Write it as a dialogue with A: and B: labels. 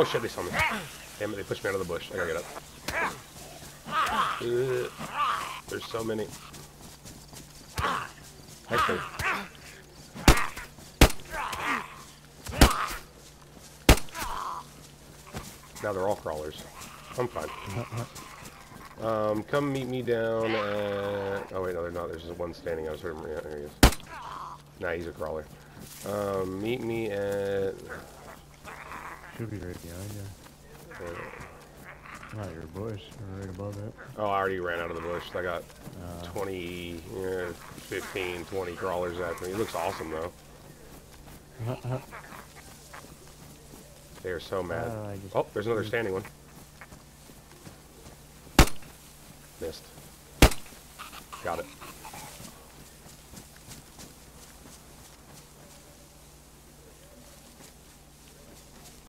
A: Oh shit, they saw me. Damn it, they pushed me out of the bush. I gotta get up. Ugh. There's so many. Actually. Now they're all crawlers. I'm fine. Um, come meet me down at... Oh wait, no, they're not. There's just one standing. I was sort of... Yeah, there he is. Nah, he's a crawler. Um, meet me at...
B: Should be right behind you. Not your bush, right above it.
A: oh, I already ran out of the bush. I got
B: Uh,
A: 20, yeah, 15, 20 crawlers after me. He looks awesome, though. They are so mad.
B: Uh,
A: Oh, there's another standing one. Missed. Got it.